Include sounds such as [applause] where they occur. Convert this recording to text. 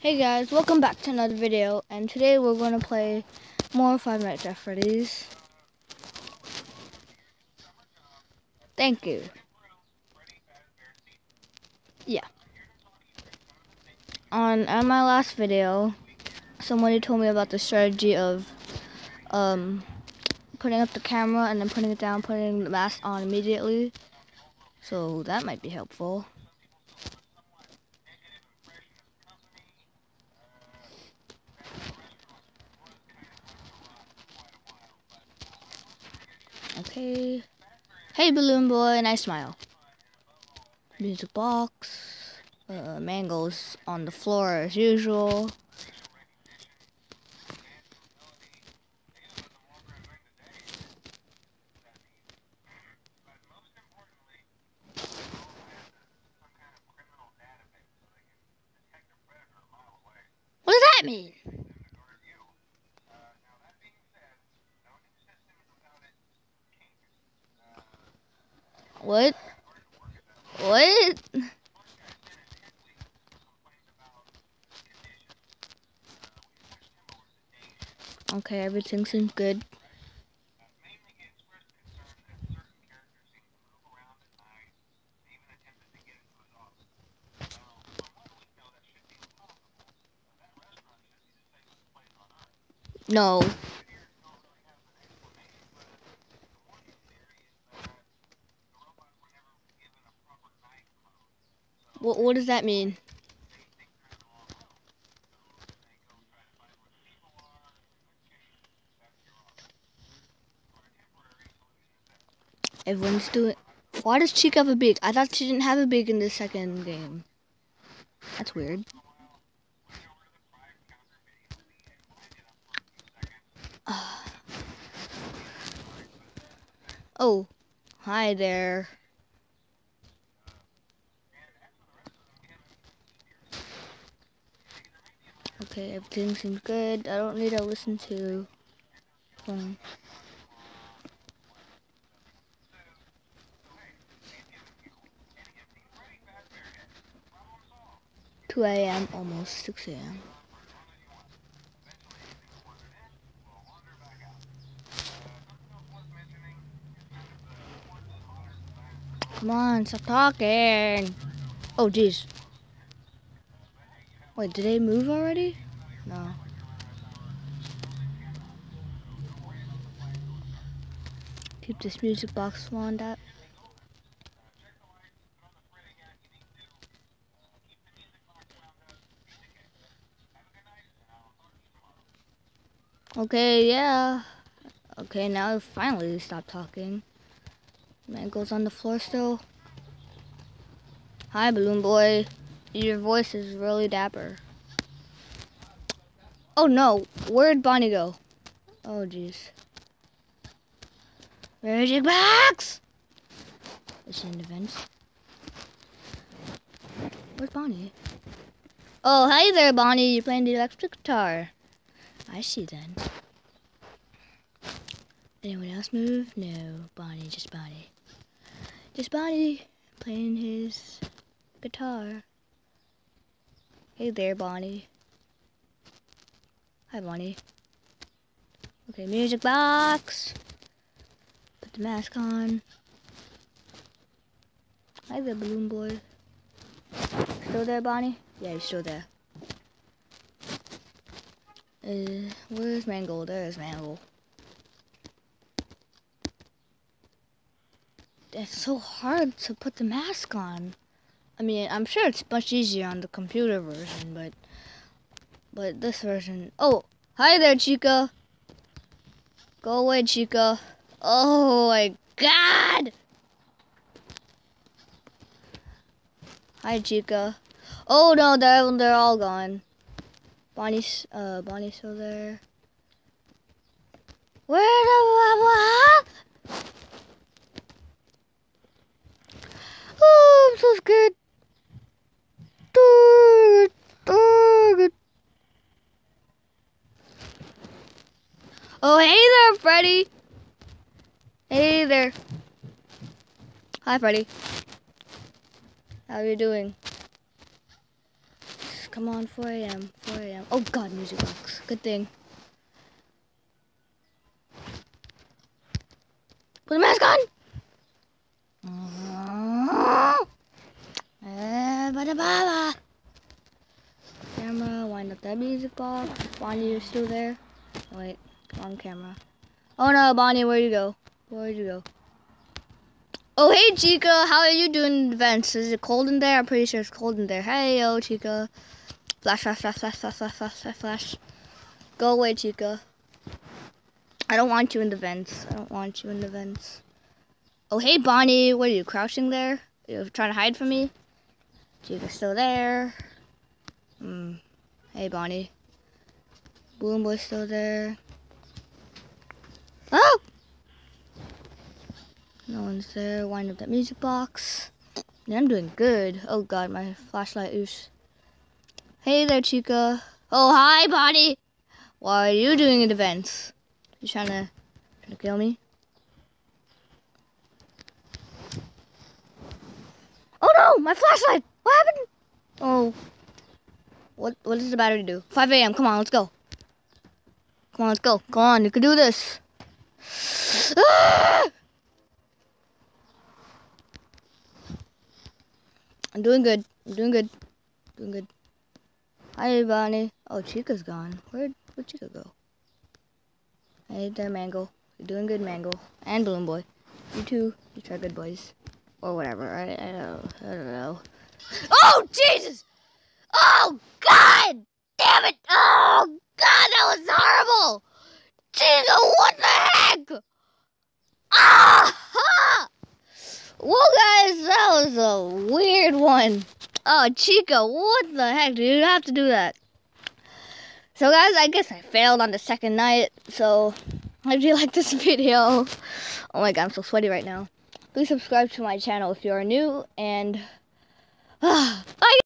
Hey guys, welcome back to another video, and today we're going to play more Five Nights at Freddy's. Thank you. Yeah. On, on my last video, somebody told me about the strategy of um, putting up the camera and then putting it down, putting the mask on immediately. So that might be helpful. Okay. Hey, Balloon Boy, nice smile. Music box. Uh, Mangle's on the floor as usual. What does that mean? What? What? Okay, everything seems good. No. What, does that mean? Everyone's doing... Why does Chica have a beak? I thought she didn't have a beak in the second game. That's weird. [sighs] Oh, hi there. Okay, everything seems good. I don't need to listen to phone. Two AM, almost six AM. Come on, stop talking. Oh, jeez. Wait, did they move already? No. Keep this music box wound up. Okay, yeah. Okay, now finally stop talking. Mangle's on the floor still. Hi, Balloon Boy. Your voice is really dapper. Oh no, where'd Bonnie go? Oh jeez. Magic box! It's in the vents. Where's Bonnie? Oh, hi there, Bonnie. You're playing the electric guitar. I see then. Anyone else move? No, Bonnie, just Bonnie. Just Bonnie playing his guitar. Hey there, Bonnie. Hi, Bonnie. Okay, music box. Put the mask on. Hi there, balloon boy. Still there, Bonnie? Yeah, he's still there. Uh, where's Mangle? There's Mangle. It's so hard to put the mask on. I mean, I'm sure it's much easier on the computer version, but but this version. Oh, hi there, Chica. Go away, Chica. Oh my God. Hi, Chica. Oh no, they're they're all gone. Bonnie's uh Bonnie's still there. Where the what? Oh, I'm so scared. Oh, hey there, Freddy. Hey there. Hi, Freddy. How are you doing? come on, 4 a.m., 4 a.m. Oh god, music box. Good thing. Put the mask on! Camera, wind up that music box. Bonnie, you're still there? Wait, on camera. Oh no, Bonnie, where'd you go? Where'd you go? Oh, hey, Chica. How are you doing in events? Is it cold in there? I'm pretty sure it's cold in there. Hey, yo, Chica. Flash, flash, flash, flash, flash, flash, flash, flash, flash. Go away, Chica. I don't want you in the vents. I don't want you in the vents. Oh, hey, Bonnie. What are you, crouching there? You're trying to hide from me? Chica's still there. Hmm. Hey, Bonnie. Balloon Boy's still there. Oh! No one's there. Wind up that music box. Yeah, I'm doing good. Oh god, my flashlight oosh. Hey there, Chica. Oh, hi, Bonnie. Why are you doing in events? You trying to, trying to kill me? Oh no, my flashlight! What happened? Oh. What, what does the battery do? 5 a.m. Come on, let's go. Come on, let's go. Come on, you can do this. Ah! [sighs] I'm doing good. I'm doing good. Doing good. Hi, Bonnie. Oh, Chica's gone. Where'd, where'd Chica go? Hey there, Mangle. You're doing good, Mangle. And Balloon Boy. You too. You try good boys. Or whatever. I, I, don't, I don't know. Oh, Jesus! Oh, God! Damn it! Oh, God, that was horrible! Chica, what the heck? Ah! Well, guys, that was a weird one. Oh, Chica, what the heck? Did you have to do that? So, guys, I guess I failed on the second night. So, if you [laughs] like this video, oh my god, I'm so sweaty right now. Please subscribe to my channel if you are new. And, [sighs] I